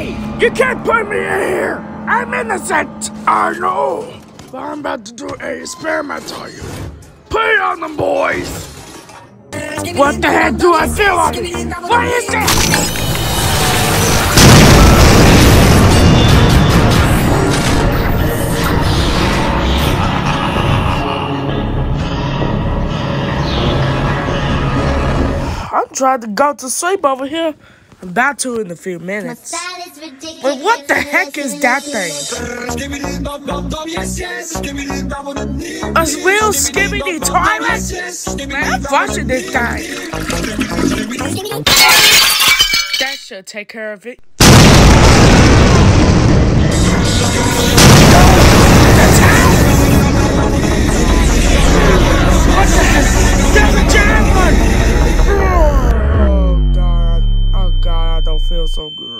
Hey! You can't put me in here! I'm innocent! I know! But I'm about to do an experiment on you. It on them boys! What the heck do I feel on me? What is this? I'm trying to go to sleep over here. I'm about to in a few minutes. But what the heck is that thing? A real skibidi toilet? Man, I'm flushing this thing. That should take care of it. So good.